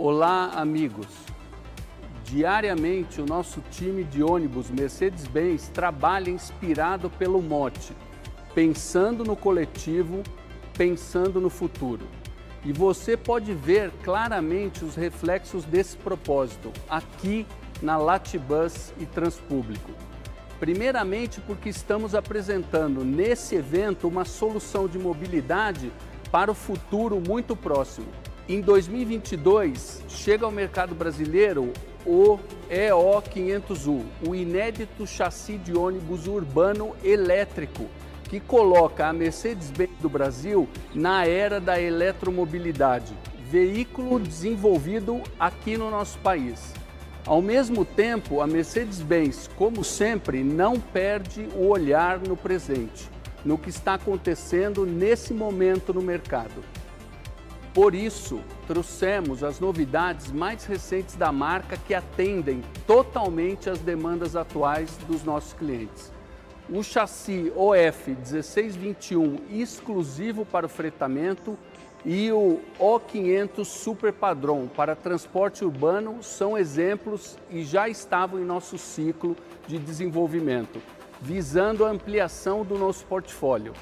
Olá, amigos. Diariamente, o nosso time de ônibus Mercedes-Benz trabalha inspirado pelo mote, pensando no coletivo, pensando no futuro. E você pode ver claramente os reflexos desse propósito aqui na Latibus e Transpúblico. Primeiramente, porque estamos apresentando nesse evento uma solução de mobilidade para o futuro muito próximo. Em 2022, chega ao mercado brasileiro o EO500U, o inédito chassi de ônibus urbano elétrico, que coloca a Mercedes-Benz do Brasil na era da eletromobilidade, veículo desenvolvido aqui no nosso país. Ao mesmo tempo, a Mercedes-Benz, como sempre, não perde o olhar no presente, no que está acontecendo nesse momento no mercado. Por isso, trouxemos as novidades mais recentes da marca que atendem totalmente às demandas atuais dos nossos clientes. O chassi OF 1621 exclusivo para o fretamento e o O500 Super Padrão para transporte urbano são exemplos e já estavam em nosso ciclo de desenvolvimento, visando a ampliação do nosso portfólio.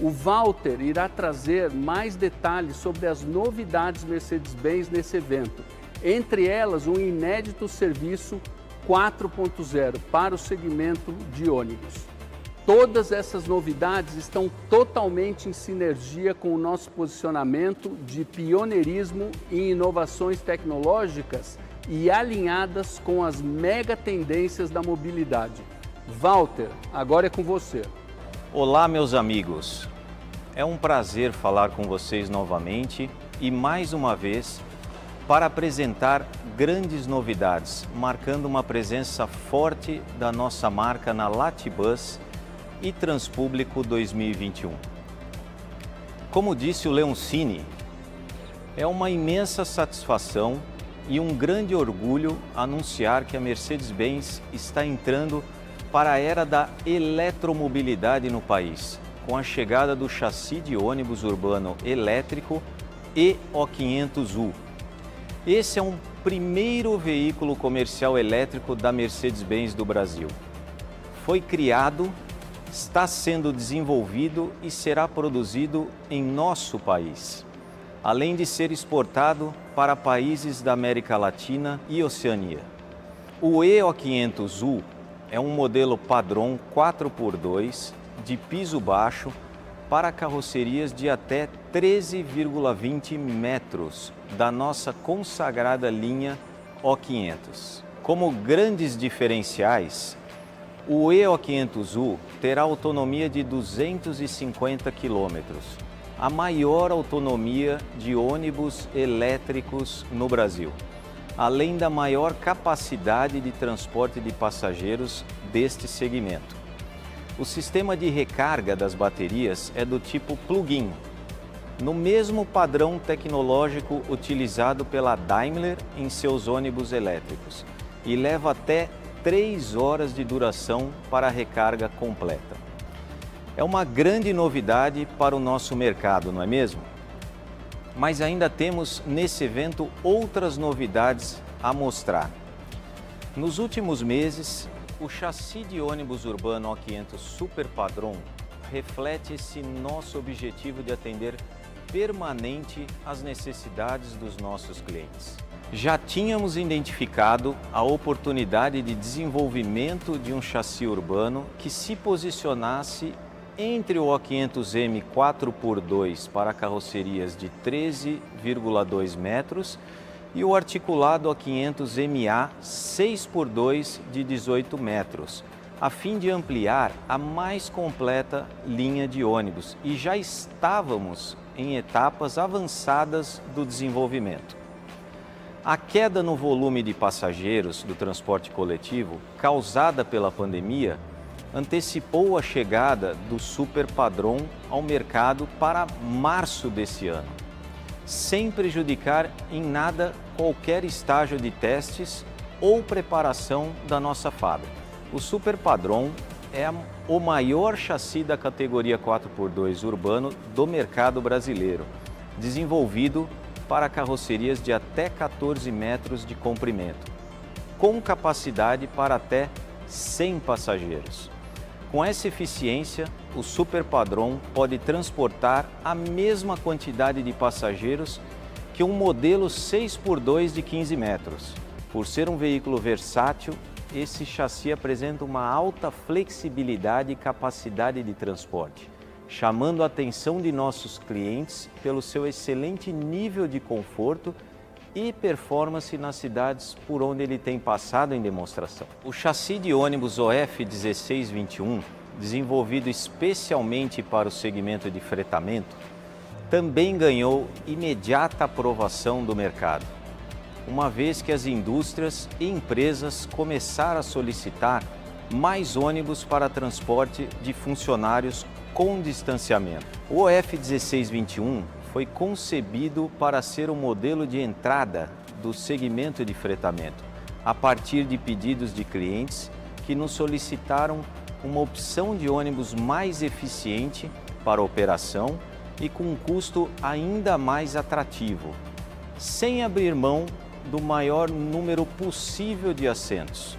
O Walter irá trazer mais detalhes sobre as novidades Mercedes-Benz nesse evento, entre elas um inédito serviço 4.0 para o segmento de ônibus. Todas essas novidades estão totalmente em sinergia com o nosso posicionamento de pioneirismo em inovações tecnológicas e alinhadas com as mega tendências da mobilidade. Walter, agora é com você. Olá, meus amigos. É um prazer falar com vocês novamente e mais uma vez para apresentar grandes novidades, marcando uma presença forte da nossa marca na Latibus e Transpúblico 2021. Como disse o Leoncini, é uma imensa satisfação e um grande orgulho anunciar que a Mercedes-Benz está entrando para a era da eletromobilidade no país, com a chegada do chassi de ônibus urbano elétrico EO500U. Esse é um primeiro veículo comercial elétrico da Mercedes-Benz do Brasil. Foi criado está sendo desenvolvido e será produzido em nosso país, além de ser exportado para países da América Latina e Oceania. O EO500U é um modelo padrão 4x2 de piso baixo para carrocerias de até 13,20 metros da nossa consagrada linha O500. Como grandes diferenciais, o EO500U terá autonomia de 250 quilômetros, a maior autonomia de ônibus elétricos no Brasil, além da maior capacidade de transporte de passageiros deste segmento. O sistema de recarga das baterias é do tipo plug-in, no mesmo padrão tecnológico utilizado pela Daimler em seus ônibus elétricos e leva até 3 horas de duração para a recarga completa. É uma grande novidade para o nosso mercado, não é mesmo? Mas ainda temos nesse evento outras novidades a mostrar. Nos últimos meses, o chassi de ônibus urbano O500 Super Padrão reflete esse nosso objetivo de atender permanente as necessidades dos nossos clientes já tínhamos identificado a oportunidade de desenvolvimento de um chassi urbano que se posicionasse entre o O500M 4x2 para carrocerias de 13,2 metros e o articulado O500MA 6x2 de 18 metros, a fim de ampliar a mais completa linha de ônibus e já estávamos em etapas avançadas do desenvolvimento. A queda no volume de passageiros do transporte coletivo, causada pela pandemia, antecipou a chegada do Super Padrão ao mercado para março desse ano, sem prejudicar em nada qualquer estágio de testes ou preparação da nossa fábrica. O Super Padrão é o maior chassi da categoria 4x2 urbano do mercado brasileiro, desenvolvido para carrocerias de até 14 metros de comprimento, com capacidade para até 100 passageiros. Com essa eficiência, o Super Padrão pode transportar a mesma quantidade de passageiros que um modelo 6x2 de 15 metros. Por ser um veículo versátil, esse chassi apresenta uma alta flexibilidade e capacidade de transporte, chamando a atenção de nossos clientes pelo seu excelente nível de conforto e performance nas cidades por onde ele tem passado em demonstração. O chassi de ônibus OF 1621, desenvolvido especialmente para o segmento de fretamento, também ganhou imediata aprovação do mercado, uma vez que as indústrias e empresas começaram a solicitar mais ônibus para transporte de funcionários com distanciamento. O OF 1621 foi concebido para ser o modelo de entrada do segmento de fretamento, a partir de pedidos de clientes que nos solicitaram uma opção de ônibus mais eficiente para a operação e com um custo ainda mais atrativo, sem abrir mão do maior número possível de assentos,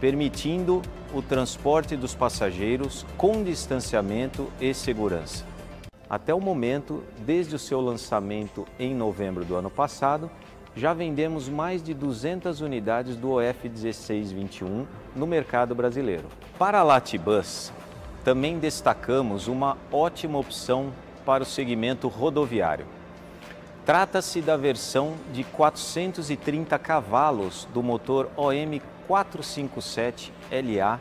permitindo o transporte dos passageiros com distanciamento e segurança. Até o momento, desde o seu lançamento em novembro do ano passado, já vendemos mais de 200 unidades do OF 1621 no mercado brasileiro. Para a Latibus, também destacamos uma ótima opção para o segmento rodoviário. Trata-se da versão de 430 cavalos do motor OM 457 LA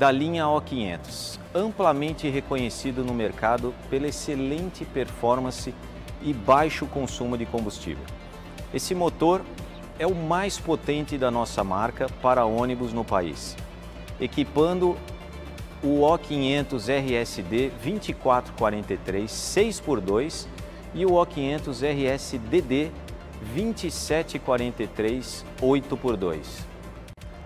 da linha O500, amplamente reconhecido no mercado pela excelente performance e baixo consumo de combustível. Esse motor é o mais potente da nossa marca para ônibus no país, equipando o O500 RSD 2443 6x2 e o O500 RSDD 2743 8x2.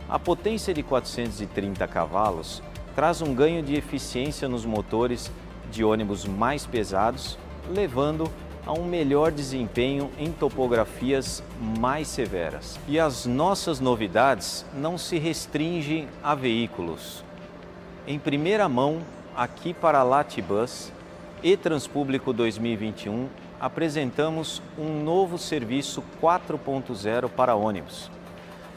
A potência de 430 cavalos traz um ganho de eficiência nos motores de ônibus mais pesados, levando a um melhor desempenho em topografias mais severas. E as nossas novidades não se restringem a veículos. Em primeira mão, aqui para a Latibus e Transpúblico 2021, apresentamos um novo serviço 4.0 para ônibus.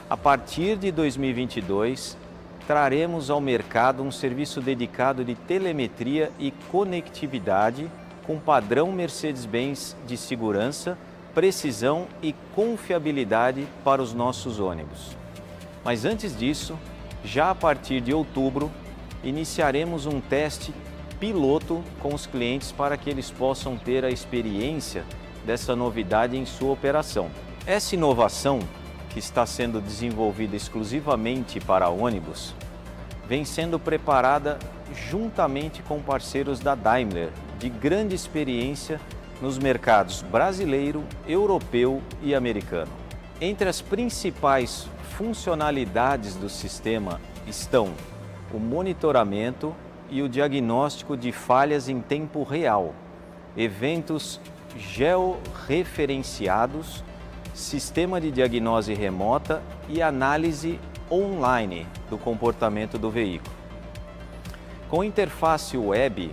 A partir de 2022, traremos ao mercado um serviço dedicado de telemetria e conectividade com padrão Mercedes-Benz de segurança, precisão e confiabilidade para os nossos ônibus. Mas antes disso, já a partir de outubro, iniciaremos um teste piloto com os clientes para que eles possam ter a experiência dessa novidade em sua operação. Essa inovação que está sendo desenvolvida exclusivamente para ônibus, vem sendo preparada juntamente com parceiros da Daimler, de grande experiência nos mercados brasileiro, europeu e americano. Entre as principais funcionalidades do sistema estão o monitoramento e o diagnóstico de falhas em tempo real, eventos georreferenciados sistema de diagnose remota e análise online do comportamento do veículo. Com interface web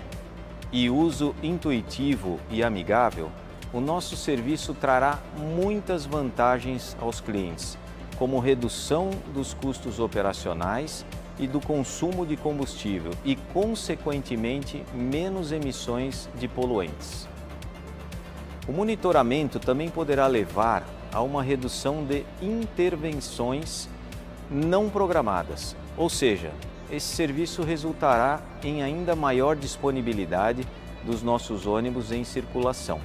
e uso intuitivo e amigável, o nosso serviço trará muitas vantagens aos clientes, como redução dos custos operacionais e do consumo de combustível e, consequentemente, menos emissões de poluentes. O monitoramento também poderá levar a uma redução de intervenções não programadas, ou seja, esse serviço resultará em ainda maior disponibilidade dos nossos ônibus em circulação.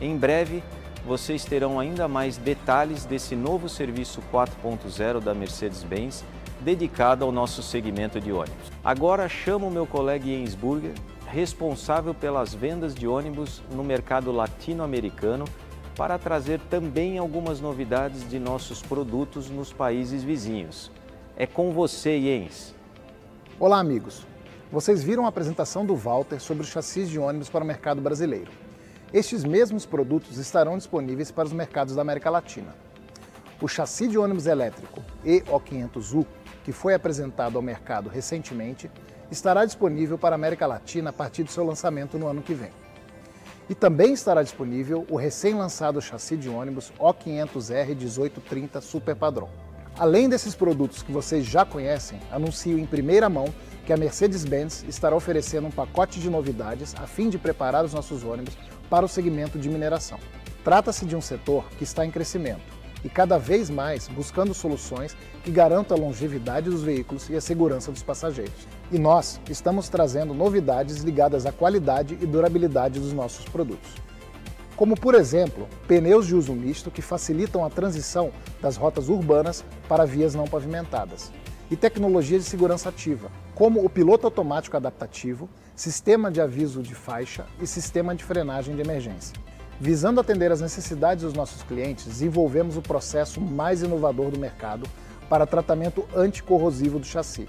Em breve, vocês terão ainda mais detalhes desse novo serviço 4.0 da Mercedes-Benz dedicado ao nosso segmento de ônibus. Agora chamo meu colega Jens Burger, responsável pelas vendas de ônibus no mercado latino-americano para trazer também algumas novidades de nossos produtos nos países vizinhos. É com você, Jens. Olá, amigos. Vocês viram a apresentação do Walter sobre os chassis de ônibus para o mercado brasileiro. Estes mesmos produtos estarão disponíveis para os mercados da América Latina. O chassi de ônibus elétrico EO500U, que foi apresentado ao mercado recentemente, estará disponível para a América Latina a partir do seu lançamento no ano que vem. E também estará disponível o recém-lançado chassi de ônibus O500R 1830 Super Padrão. Além desses produtos que vocês já conhecem, anuncio em primeira mão que a Mercedes-Benz estará oferecendo um pacote de novidades a fim de preparar os nossos ônibus para o segmento de mineração. Trata-se de um setor que está em crescimento e cada vez mais buscando soluções que garantam a longevidade dos veículos e a segurança dos passageiros. E nós estamos trazendo novidades ligadas à qualidade e durabilidade dos nossos produtos. Como, por exemplo, pneus de uso misto que facilitam a transição das rotas urbanas para vias não pavimentadas, e tecnologia de segurança ativa, como o piloto automático adaptativo, sistema de aviso de faixa e sistema de frenagem de emergência. Visando atender às necessidades dos nossos clientes, desenvolvemos o processo mais inovador do mercado para tratamento anticorrosivo do chassi.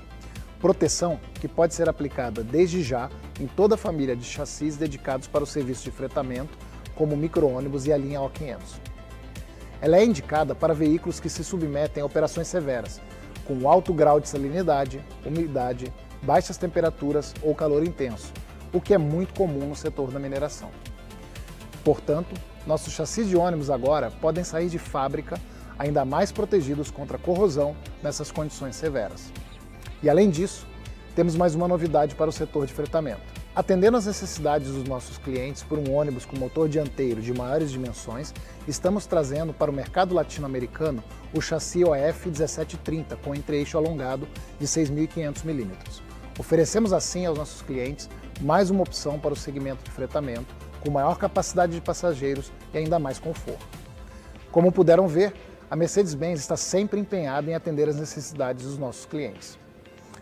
Proteção que pode ser aplicada desde já em toda a família de chassis dedicados para o serviço de fretamento, como micro-ônibus e a linha O500. Ela é indicada para veículos que se submetem a operações severas, com alto grau de salinidade, umidade, baixas temperaturas ou calor intenso, o que é muito comum no setor da mineração. Portanto, nossos chassis de ônibus agora podem sair de fábrica ainda mais protegidos contra corrosão nessas condições severas. E além disso, temos mais uma novidade para o setor de fretamento. Atendendo às necessidades dos nossos clientes por um ônibus com motor dianteiro de maiores dimensões, estamos trazendo para o mercado latino-americano o chassi OF 1730 com entre-eixo alongado de 6.500 mm. Oferecemos assim aos nossos clientes mais uma opção para o segmento de fretamento, com maior capacidade de passageiros e ainda mais conforto. Como puderam ver, a Mercedes-Benz está sempre empenhada em atender as necessidades dos nossos clientes.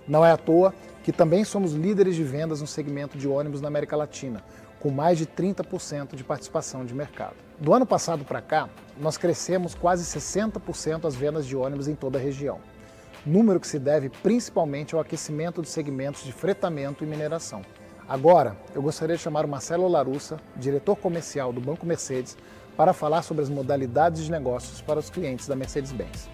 Não é à toa que também somos líderes de vendas no segmento de ônibus na América Latina, com mais de 30% de participação de mercado. Do ano passado para cá, nós crescemos quase 60% as vendas de ônibus em toda a região, número que se deve principalmente ao aquecimento dos segmentos de fretamento e mineração. Agora, eu gostaria de chamar o Marcelo Larussa, diretor comercial do Banco Mercedes, para falar sobre as modalidades de negócios para os clientes da Mercedes-Benz.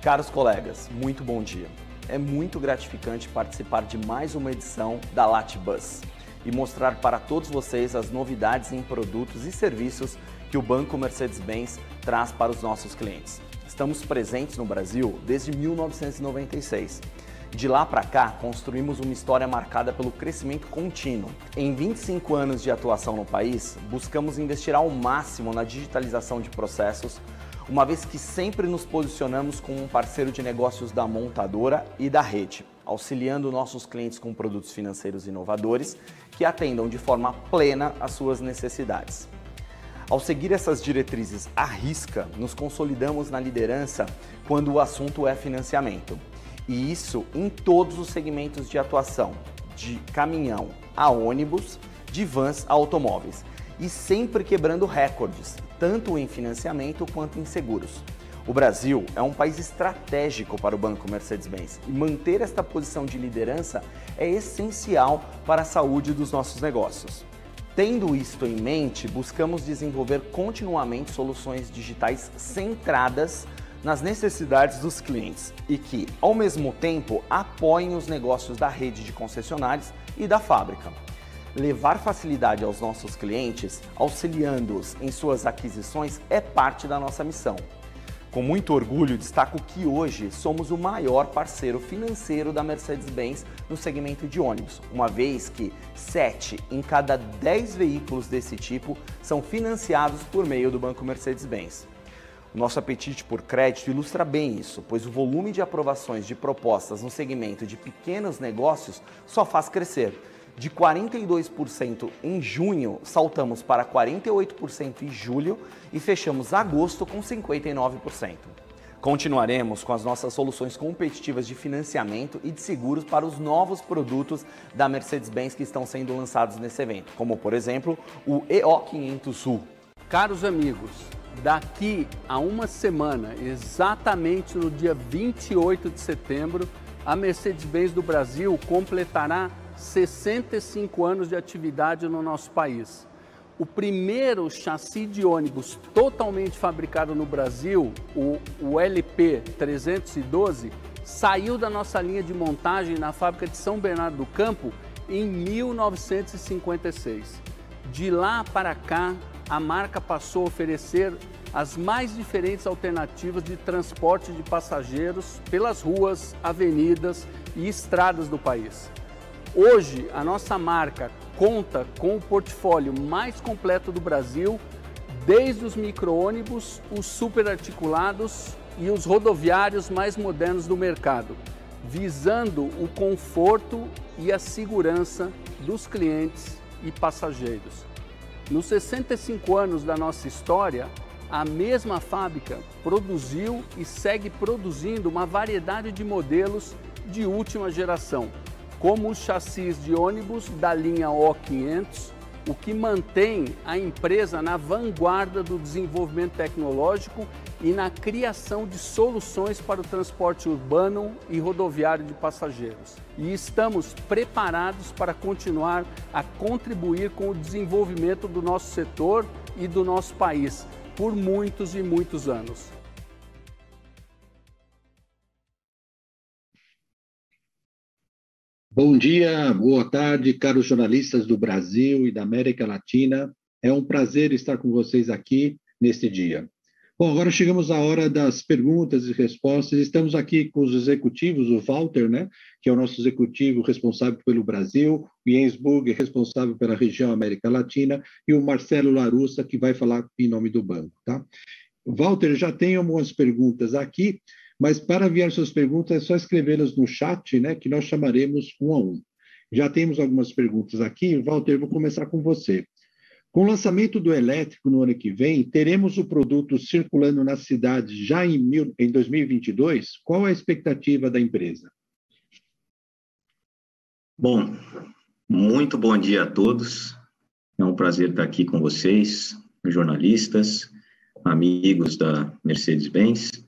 Caros colegas, muito bom dia é muito gratificante participar de mais uma edição da Latbus e mostrar para todos vocês as novidades em produtos e serviços que o Banco Mercedes-Benz traz para os nossos clientes. Estamos presentes no Brasil desde 1996. De lá para cá, construímos uma história marcada pelo crescimento contínuo. Em 25 anos de atuação no país, buscamos investir ao máximo na digitalização de processos, uma vez que sempre nos posicionamos como um parceiro de negócios da montadora e da rede, auxiliando nossos clientes com produtos financeiros inovadores que atendam de forma plena às suas necessidades. Ao seguir essas diretrizes à risca, nos consolidamos na liderança quando o assunto é financiamento. E isso em todos os segmentos de atuação, de caminhão a ônibus, de vans a automóveis e sempre quebrando recordes, tanto em financiamento quanto em seguros. O Brasil é um país estratégico para o Banco Mercedes-Benz e manter esta posição de liderança é essencial para a saúde dos nossos negócios. Tendo isto em mente, buscamos desenvolver continuamente soluções digitais centradas nas necessidades dos clientes e que, ao mesmo tempo, apoiem os negócios da rede de concessionários e da fábrica levar facilidade aos nossos clientes, auxiliando-os em suas aquisições, é parte da nossa missão. Com muito orgulho, destaco que hoje somos o maior parceiro financeiro da Mercedes-Benz no segmento de ônibus, uma vez que 7 em cada 10 veículos desse tipo são financiados por meio do Banco Mercedes-Benz. Nosso apetite por crédito ilustra bem isso, pois o volume de aprovações de propostas no segmento de pequenos negócios só faz crescer de 42% em junho, saltamos para 48% em julho e fechamos agosto com 59%. Continuaremos com as nossas soluções competitivas de financiamento e de seguros para os novos produtos da Mercedes-Benz que estão sendo lançados nesse evento, como por exemplo o EO500U. Caros amigos, daqui a uma semana, exatamente no dia 28 de setembro, a Mercedes-Benz do Brasil completará 65 anos de atividade no nosso país. o primeiro chassi de ônibus totalmente fabricado no Brasil, o, o LP 312, saiu da nossa linha de montagem na fábrica de São Bernardo do Campo em 1956. De lá para cá, a marca passou a oferecer as mais diferentes alternativas de transporte de passageiros pelas ruas, avenidas e estradas do país. Hoje, a nossa marca conta com o portfólio mais completo do Brasil, desde os micro-ônibus, os superarticulados e os rodoviários mais modernos do mercado, visando o conforto e a segurança dos clientes e passageiros. Nos 65 anos da nossa história, a mesma fábrica produziu e segue produzindo uma variedade de modelos de última geração, como os chassis de ônibus da linha O500, o que mantém a empresa na vanguarda do desenvolvimento tecnológico e na criação de soluções para o transporte urbano e rodoviário de passageiros. E estamos preparados para continuar a contribuir com o desenvolvimento do nosso setor e do nosso país por muitos e muitos anos. Bom dia, boa tarde, caros jornalistas do Brasil e da América Latina. É um prazer estar com vocês aqui neste dia. Bom, agora chegamos à hora das perguntas e respostas. Estamos aqui com os executivos, o Walter, né, que é o nosso executivo responsável pelo Brasil, o Jens Burg, responsável pela região América Latina, e o Marcelo Larussa, que vai falar em nome do banco, tá? Walter, já tenho algumas perguntas aqui. Mas para enviar suas perguntas, é só escrevê-las no chat, né, que nós chamaremos um a um. Já temos algumas perguntas aqui. Walter, vou começar com você. Com o lançamento do elétrico no ano que vem, teremos o produto circulando na cidade já em, mil, em 2022? Qual a expectativa da empresa? Bom, muito bom dia a todos. É um prazer estar aqui com vocês, jornalistas, amigos da Mercedes-Benz.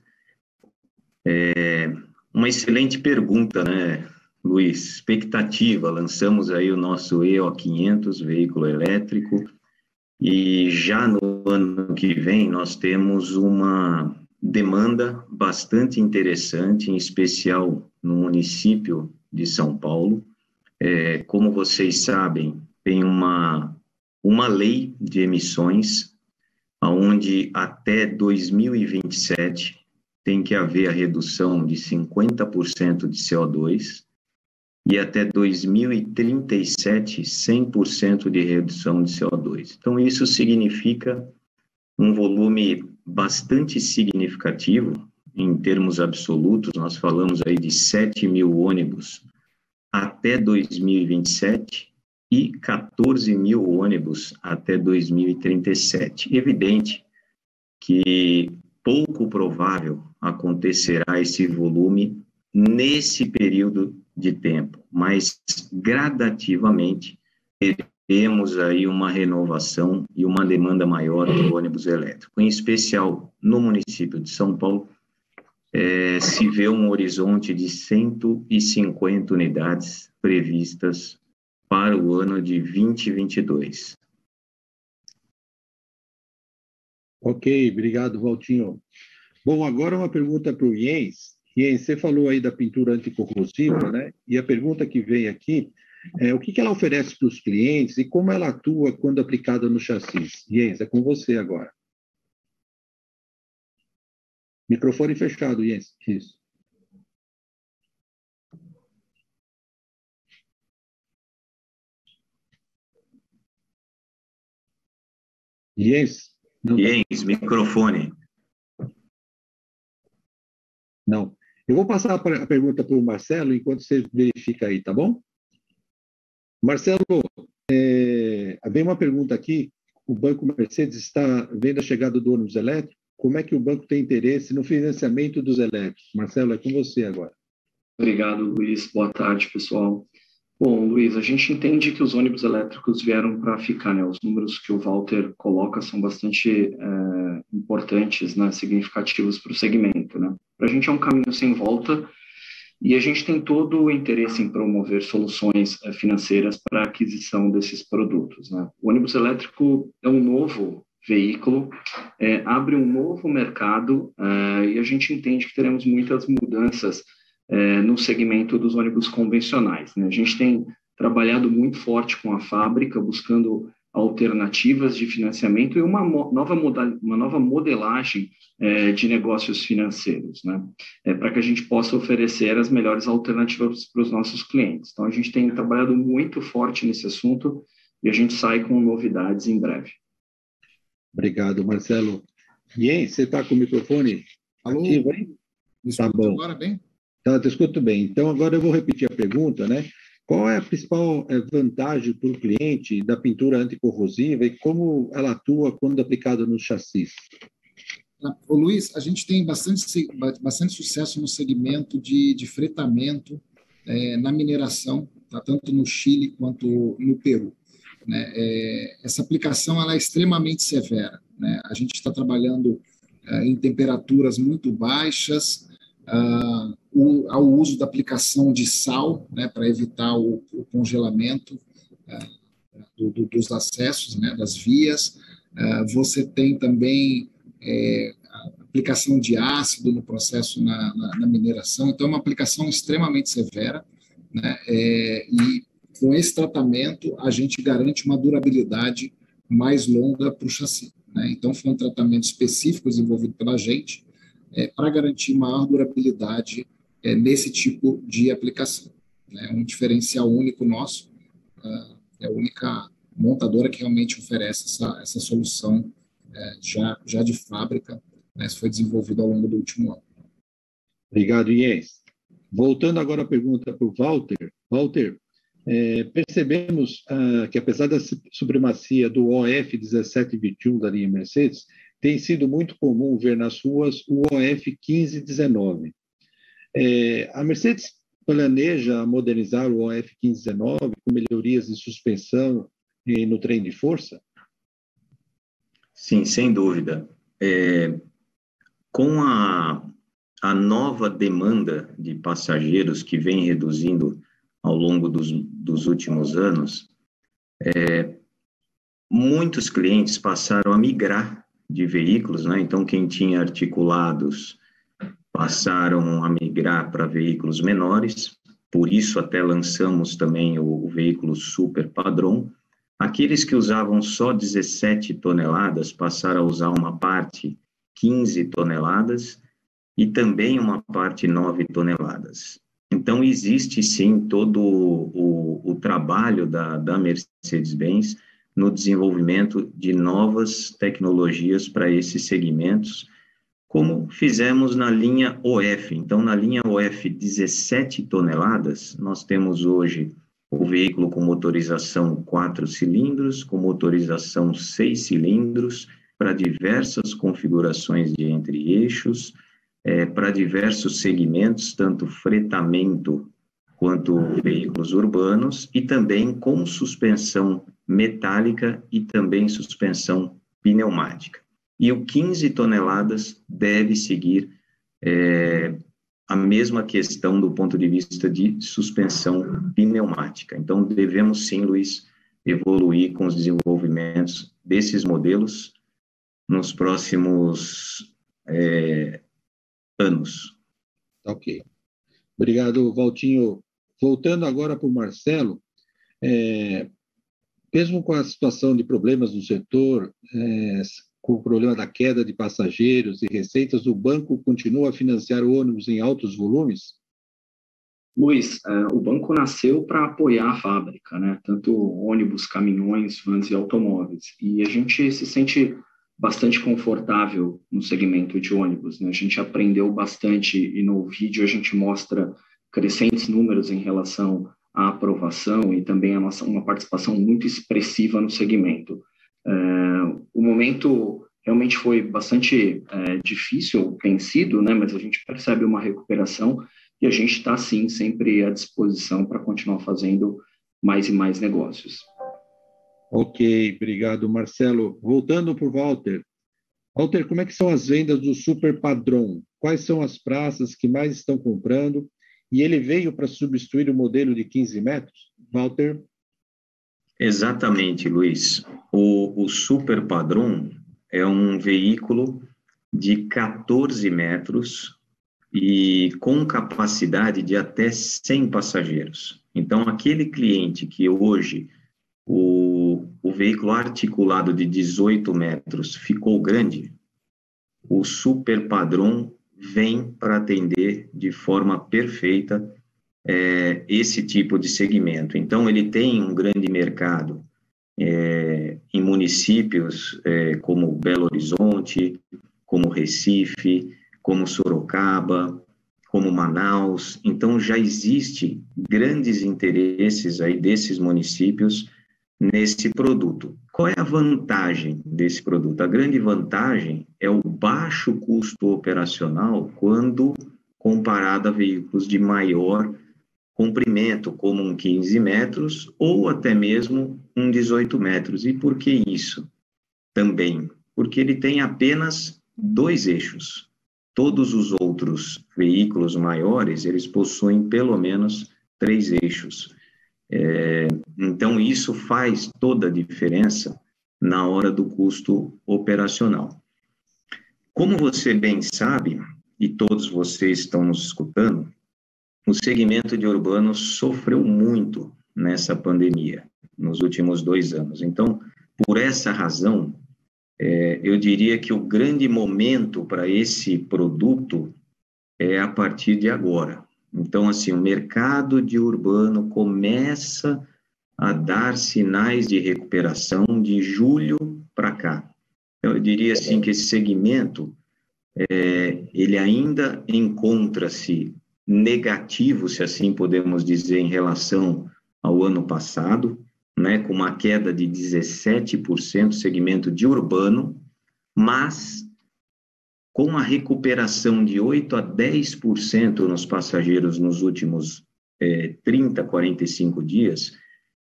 É uma excelente pergunta, né, Luiz? Expectativa, lançamos aí o nosso EO500, veículo elétrico, e já no ano que vem nós temos uma demanda bastante interessante, em especial no município de São Paulo. É, como vocês sabem, tem uma, uma lei de emissões, onde até 2027 tem que haver a redução de 50% de CO2 e até 2037, 100% de redução de CO2. Então, isso significa um volume bastante significativo em termos absolutos, nós falamos aí de 7 mil ônibus até 2027 e 14 mil ônibus até 2037. Evidente que pouco provável acontecerá esse volume nesse período de tempo, mas gradativamente teremos aí uma renovação e uma demanda maior do ônibus elétrico. Em especial no município de São Paulo, é, se vê um horizonte de 150 unidades previstas para o ano de 2022. Ok, obrigado, Valtinho. Bom, agora uma pergunta para o Jens. Jens, você falou aí da pintura anticorrosiva, né? E a pergunta que vem aqui é o que, que ela oferece para os clientes e como ela atua quando aplicada no chassis. Jens, é com você agora. Microfone fechado, Jens. Isso. Jens. Jens, microfone. Não. Eu vou passar a pergunta para o Marcelo enquanto você verifica aí, tá bom? Marcelo, é, vem uma pergunta aqui. O Banco Mercedes está vendo a chegada do ônibus elétrico. Como é que o banco tem interesse no financiamento dos elétricos? Marcelo, é com você agora. Obrigado, Luiz. Boa tarde, pessoal. Bom, Luiz, a gente entende que os ônibus elétricos vieram para ficar, né? Os números que o Walter coloca são bastante é, importantes, né? significativos para o segmento, né? Para a gente é um caminho sem volta E a gente tem todo o interesse em promover soluções eh, financeiras para a aquisição desses produtos. Né? O ônibus elétrico é um novo veículo, é, abre um novo mercado é, e a gente entende que teremos muitas mudanças é, no segmento dos ônibus convencionais. Né? A gente tem trabalhado muito forte com a fábrica, buscando alternativas de financiamento e uma nova, modal, uma nova modelagem é, de negócios financeiros, né? É, para que a gente possa oferecer as melhores alternativas para os nossos clientes. Então, a gente tem trabalhado muito forte nesse assunto e a gente sai com novidades em breve. Obrigado, Marcelo. E você está com o microfone Alô? ativo aí? Me tá bom. agora bem? Tá, te escuto bem. Então, agora eu vou repetir a pergunta, né? Qual é a principal eh, vantagem para o cliente da pintura anticorrosiva e como ela atua quando aplicada nos chassis? O Luiz, a gente tem bastante, bastante sucesso no segmento de, de fretamento é, na mineração, tá? tanto no Chile quanto no Peru. Né? É, essa aplicação ela é extremamente severa. Né? A gente está trabalhando é, em temperaturas muito baixas, uh, o, ao uso da aplicação de sal, né, para evitar o, o congelamento uh, do, do, dos acessos, né, das vias. Uh, você tem também é, aplicação de ácido no processo na, na, na, mineração, então é uma aplicação extremamente severa, né, é, e com esse tratamento a gente garante uma durabilidade mais longa para o chassi. Né? Então foi um tratamento específico desenvolvido pela gente, é, para garantir maior durabilidade é, nesse tipo de aplicação. É um diferencial único nosso, uh, é a única montadora que realmente oferece essa, essa solução é, já, já de fábrica, né? Isso foi desenvolvido ao longo do último ano. Obrigado, Iens. Voltando agora à pergunta para o Walter. Walter, é, percebemos ah, que apesar da supremacia do OF 1721 da linha Mercedes, tem sido muito comum ver nas ruas o OF 1519. É, a Mercedes planeja modernizar o OF 1519 com melhorias de suspensão e no trem de força? Sim, sem dúvida. É, com a, a nova demanda de passageiros que vem reduzindo ao longo dos, dos últimos anos, é, muitos clientes passaram a migrar de veículos, né? Então, quem tinha articulados passaram a migrar para veículos menores, por isso até lançamos também o, o veículo super padrão. Aqueles que usavam só 17 toneladas passaram a usar uma parte 15 toneladas e também uma parte 9 toneladas. Então, existe sim todo o, o, trabalho da, da Mercedes-Benz no desenvolvimento de novas tecnologias para esses segmentos, como fizemos na linha OF. Então, na linha OF 17 toneladas, nós temos hoje o veículo com motorização 4 cilindros, com motorização 6 cilindros, para diversas configurações de entre-eixos, é, para diversos segmentos, tanto fretamento quanto veículos urbanos, e também com suspensão metálica e também suspensão pneumática. E o 15 toneladas deve seguir é, a mesma questão do ponto de vista de suspensão pneumática. Então, devemos sim, Luiz, evoluir com os desenvolvimentos desses modelos nos próximos é, anos. Ok. Obrigado, Valtinho. Voltando agora para o Marcelo, é, mesmo com a situação de problemas no setor, é, com o problema da queda de passageiros e receitas, o banco continua a financiar ônibus em altos volumes? Luiz, é, o banco nasceu para apoiar a fábrica, né? tanto ônibus, caminhões, vans e automóveis. E a gente se sente bastante confortável no segmento de ônibus. Né? A gente aprendeu bastante e no vídeo a gente mostra crescentes números em relação a aprovação e também a nossa uma participação muito expressiva no segmento. É, o momento realmente foi bastante é, difícil, tem sido, né, mas a gente percebe uma recuperação e a gente está, sim, sempre à disposição para continuar fazendo mais e mais negócios. Ok, obrigado, Marcelo. Voltando para o Walter. Walter, como é que são as vendas do Super Padrão? Quais são as praças que mais estão comprando e ele veio para substituir o modelo de 15 metros? Walter? Exatamente, Luiz. O, o Super Padrão é um veículo de 14 metros e com capacidade de até 100 passageiros. Então, aquele cliente que hoje o, o veículo articulado de 18 metros ficou grande, o Super Padrão vem para atender de forma perfeita é, esse tipo de segmento. Então, ele tem um grande mercado é, em municípios é, como Belo Horizonte, como Recife, como Sorocaba, como Manaus. Então, já existe grandes interesses aí desses municípios nesse produto. Qual é a vantagem desse produto? A grande vantagem é o baixo custo operacional quando comparado a veículos de maior comprimento, como um 15 metros ou até mesmo um 18 metros. E por que isso? Também porque ele tem apenas dois eixos. Todos os outros veículos maiores, eles possuem pelo menos três eixos. É, então, isso faz toda a diferença na hora do custo operacional. Como você bem sabe, e todos vocês estão nos escutando, o segmento de urbanos sofreu muito nessa pandemia, nos últimos dois anos. Então, por essa razão, é, eu diria que o grande momento para esse produto é a partir de agora. Então, assim, o mercado de urbano começa a dar sinais de recuperação de julho para cá. Então, eu diria assim que esse segmento é, ele ainda encontra-se negativo, se assim podemos dizer, em relação ao ano passado, né, com uma queda de 17% segmento de urbano, mas com uma recuperação de 8 a 10% nos passageiros nos últimos é, 30, 45 dias,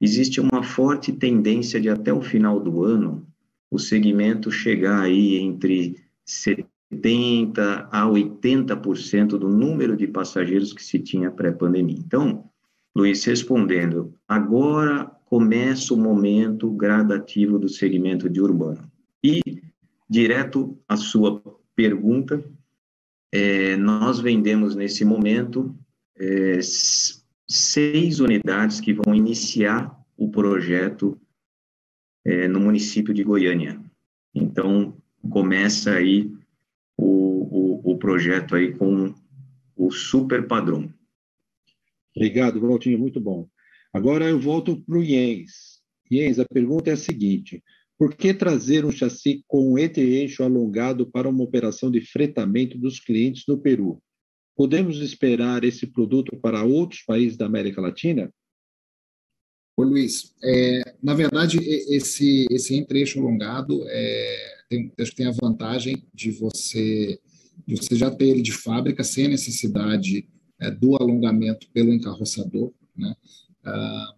existe uma forte tendência de até o final do ano o segmento chegar aí entre 70% a 80% do número de passageiros que se tinha pré-pandemia. Então, Luiz, respondendo, agora começa o momento gradativo do segmento de urbano. E, direto à sua pergunta, é, nós vendemos nesse momento é, seis unidades que vão iniciar o projeto é, no município de Goiânia. Então, começa aí o, o, o projeto aí com o super padrão. Obrigado, Valtinho, muito bom. Agora eu volto para o Jens. Jens, a pergunta é a seguinte: por que trazer um chassi com um entre-eixo alongado para uma operação de fretamento dos clientes no Peru? Podemos esperar esse produto para outros países da América Latina? Ô, Luiz, é, na verdade, esse, esse entre-eixo alongado é, tem, acho que tem a vantagem de você, de você já ter ele de fábrica sem a necessidade é, do alongamento pelo encarroçador. Né? Ah,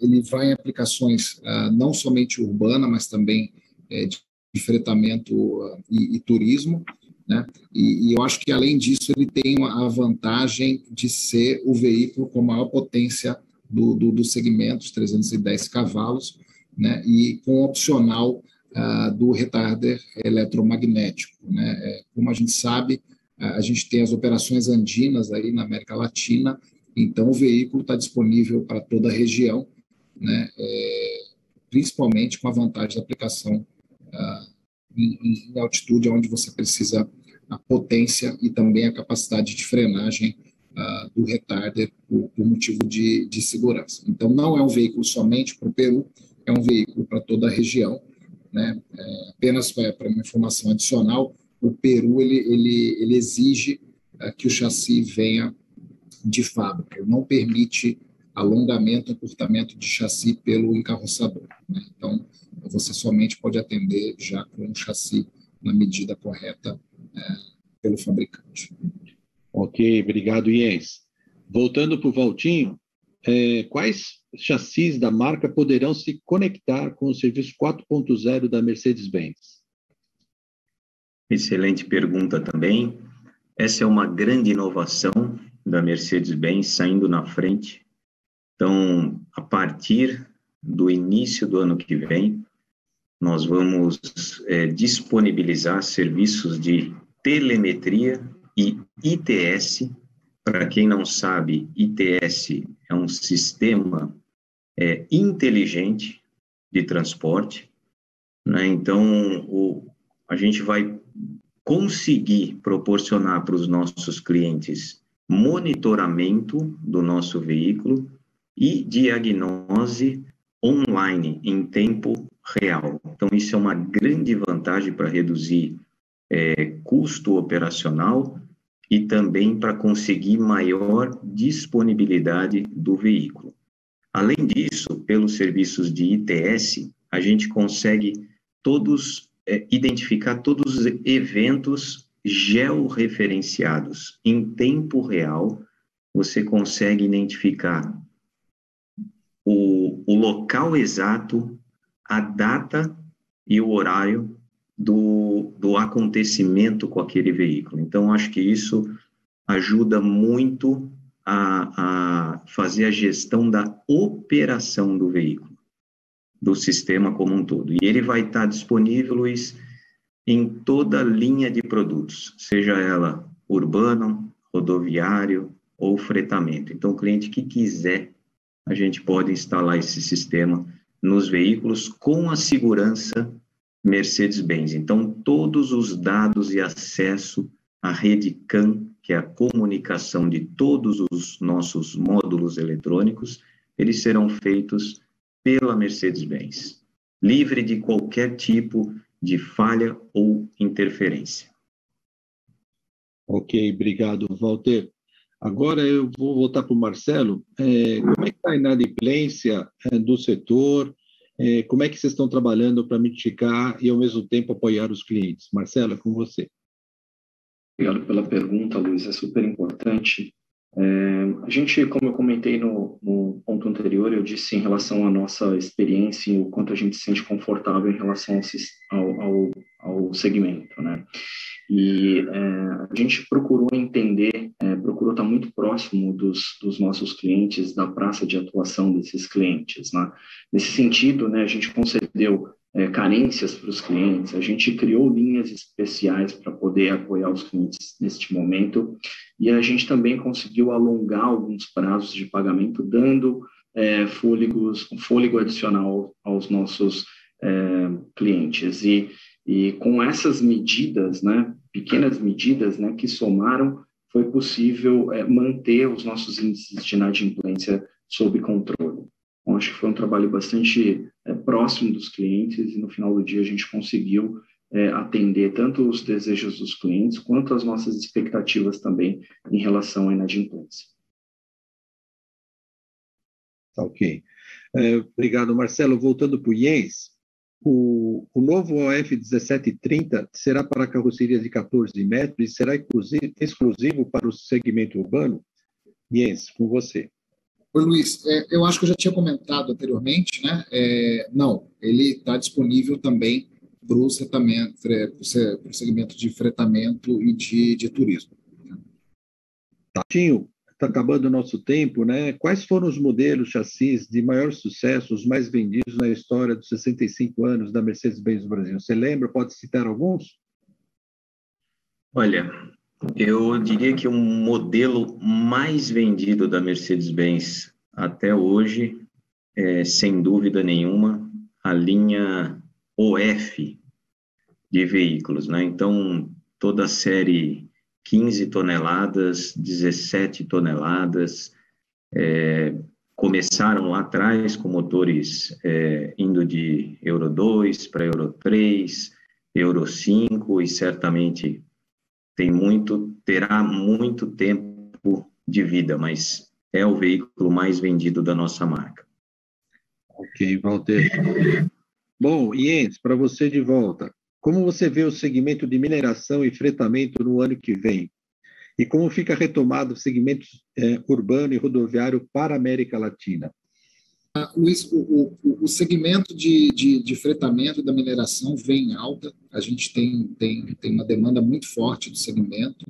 ele vai em aplicações ah, não somente urbana, mas também de, de fretamento ah, e, e, turismo. Né? E, e, eu acho que, além disso, ele tem a vantagem de ser o veículo com maior potência do, do, do segmento, os 310 cavalos, né? e com opcional uh, do retarder eletromagnético. Né? É, como a gente sabe, a gente tem as operações andinas aí na América Latina, então o veículo está disponível para toda a região, né, é, principalmente com a vantagem da aplicação ah, em, em, altitude, onde você precisa a potência e também a capacidade de frenagem ah, do retarder por, por motivo de, de segurança. Então não é um veículo somente para o Peru, é um veículo para toda a região. Né, é, apenas para uma informação adicional, o Peru ele, ele, ele exige uh, que o chassi venha de fábrica, não permite alongamento, encurtamento de chassi pelo encarroçador. Né? Então, você somente pode atender já com o chassi na medida correta é, pelo fabricante. Ok, obrigado, Jens. Voltando para o Valtinho, é, quais chassis da marca poderão se conectar com o serviço 4.0 da Mercedes-Benz? Excelente pergunta também. Essa é uma grande inovação da Mercedes-Benz saindo na frente. Então, a partir do início do ano que vem, nós vamos é, disponibilizar serviços de telemetria e ITS. Para quem não sabe, ITS é um sistema é, inteligente de transporte. Né? Então, o, a gente vai conseguir proporcionar para os nossos clientes monitoramento do nosso veículo e diagnose online em tempo real. Então, isso é uma grande vantagem para reduzir é, custo operacional e também para conseguir maior disponibilidade do veículo. Além disso, pelos serviços de ITS, a gente consegue todos é, identificar todos os eventos georreferenciados em tempo real. Você consegue identificar o, o local exato, a data e o horário do, do acontecimento com aquele veículo. Então, acho que isso ajuda muito a, a fazer a gestão da operação do veículo, do sistema como um todo. E ele vai estar disponível, Luiz, em toda linha de produtos, seja ela urbano, rodoviário ou fretamento. Então, o cliente que quiser, a gente pode instalar esse sistema nos veículos com a segurança Mercedes-Benz. Então, todos os dados e acesso à rede CAN, que é a comunicação de todos os nossos módulos eletrônicos, eles serão feitos pela Mercedes-Benz, livre de qualquer tipo de falha ou interferência. Ok, obrigado, Walter. Agora eu vou voltar para o Marcelo. É, como é que está a inadimplência é, do setor? É, como é que vocês estão trabalhando para mitigar e, ao mesmo tempo, apoiar os clientes? Marcelo, é com você. Obrigado pela pergunta, Luiz. É super importante. É, a gente, como eu comentei no, no, ponto anterior, eu disse em relação à nossa experiência e o quanto a gente se sente confortável em relação ao, ao, ao segmento, né? E é, a gente procurou entender, é, procurou estar muito próximo dos, dos nossos clientes, da praça de atuação desses clientes. Né? Nesse sentido, né, a gente concedeu é, carências para os clientes, a gente criou linhas especiais para poder apoiar os clientes neste momento, e a gente também conseguiu alongar alguns prazos de pagamento, dando é, fôlegos, fôlego adicional aos nossos é, clientes. E e com essas medidas, né, pequenas medidas, né, que somaram, foi possível é, manter os nossos índices de inadimplência sob controle. Então, acho que foi um trabalho bastante é, próximo dos clientes e no final do dia a gente conseguiu é, atender tanto os desejos dos clientes quanto as nossas expectativas também em relação à inadimplência. Tá ok. É, obrigado, Marcelo. Voltando para o Jens, o, o novo OF 1730 será para carrocerias de 14 metros e será exclusivo para o segmento urbano? Jens, com você. Oi, Luiz. É, eu acho que eu já tinha comentado anteriormente, né? É, não, ele está disponível também para o segmento de fretamento e de, de turismo. Tatinho, está acabando o nosso tempo, né? Quais foram os modelos chassis de maior sucesso, os mais vendidos na história dos 65 anos da Mercedes-Benz no Brasil? Você lembra? Pode citar alguns? Olha, eu diria que o modelo mais vendido da Mercedes-Benz até hoje é, sem dúvida nenhuma, a linha OF de veículos, né? Então, toda a série 15 toneladas, 17 toneladas. É, começaram lá atrás com motores é, indo de Euro 2 para Euro 3, Euro 5 e certamente tem muito, terá muito tempo de vida, mas é o veículo mais vendido da nossa marca. Ok, Walter. Bom, Jens, para você de volta. Como você vê o segmento de mineração e fretamento no ano que vem? E como fica retomado o segmento é, urbano e rodoviário para a América Latina? Ah, o, o, o segmento de, de, de, fretamento da mineração vem em alta. A gente tem, tem, tem uma demanda muito forte do segmento.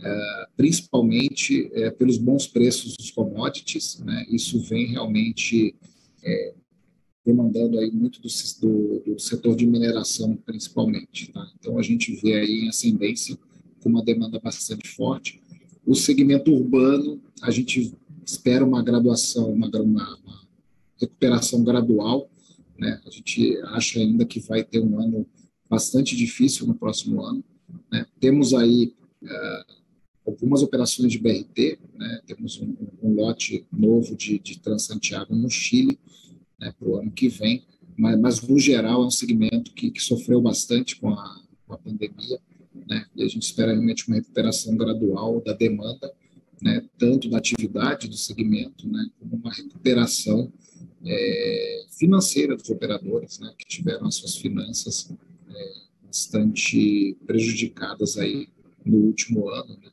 é, principalmente é, pelos bons preços dos commodities. Né? Isso vem realmente é, demandando aí muito do, do, do, setor de mineração, principalmente. Tá? Então, a gente vê aí em ascendência com uma demanda bastante forte. O segmento urbano, a gente espera uma graduação, uma, uma recuperação gradual. Né? A gente acha ainda que vai ter um ano bastante difícil no próximo ano. Né? Temos aí uh, algumas operações de BRT, né? temos um, um, lote novo de, de Transantiago no Chile né, para o ano que vem, mas, mas, no geral é um segmento que, que sofreu bastante com a, com a pandemia, né? e a gente espera realmente uma recuperação gradual da demanda, né? tanto da atividade do segmento, né? como uma recuperação é, financeira dos operadores, né? que tiveram as suas finanças é, bastante prejudicadas aí no último ano, né?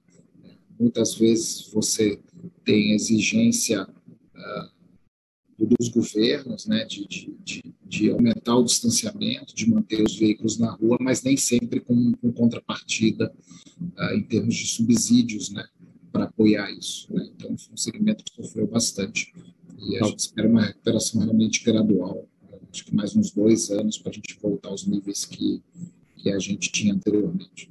Muitas vezes você tem exigência uh, dos governos, né, de, de, de, aumentar o distanciamento, de manter os veículos na rua, mas nem sempre com, com contrapartida uh, em termos de subsídios, né, para apoiar isso. Né? Então, foi um segmento que sofreu bastante e a gente espera uma recuperação realmente gradual, acho que mais uns dois anos para a gente voltar aos níveis que, que a gente tinha anteriormente.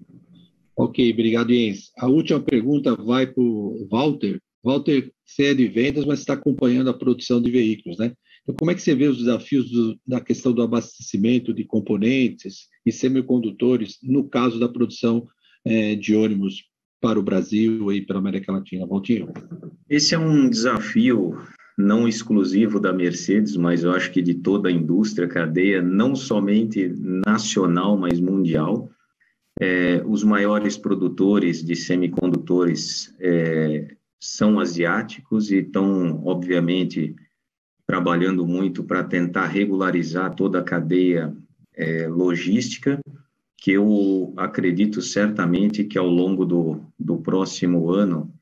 Ok, obrigado, Jens. A última pergunta vai para o Walter. Walter, você é de vendas, mas está acompanhando a produção de veículos, né? Então, como é que você vê os desafios do, da questão do abastecimento de componentes e semicondutores no caso da produção é, de ônibus para o Brasil e para a América Latina? Valtinho. Esse é um desafio não exclusivo da Mercedes, mas eu acho que de toda a indústria, cadeia, não somente nacional, mas mundial. É, os maiores produtores de semicondutores é, são asiáticos e estão, obviamente, trabalhando muito para tentar regularizar toda a cadeia é, logística, que eu acredito certamente que ao longo do, do próximo ano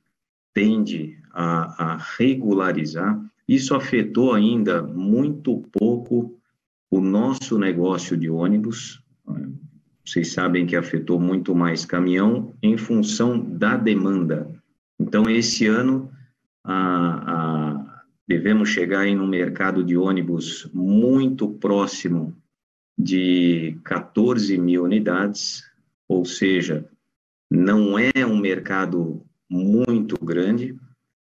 tende a, a regularizar. Isso afetou ainda muito pouco o nosso negócio de ônibus, vocês sabem que afetou muito mais caminhão em função da demanda. Então, esse ano, a, a, devemos chegar em um mercado de ônibus muito próximo de 14 mil unidades, ou seja, não é um mercado muito grande,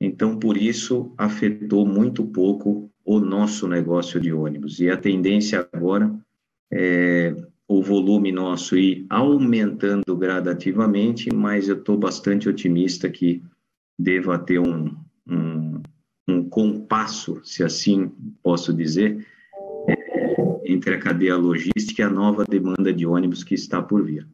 então por isso afetou muito pouco o nosso negócio de ônibus. E a tendência agora é o volume nosso ir aumentando gradativamente, mas eu estou bastante otimista que deva ter um, um, um compasso, se assim posso dizer, é, entre a cadeia logística e a nova demanda de ônibus que está por vir.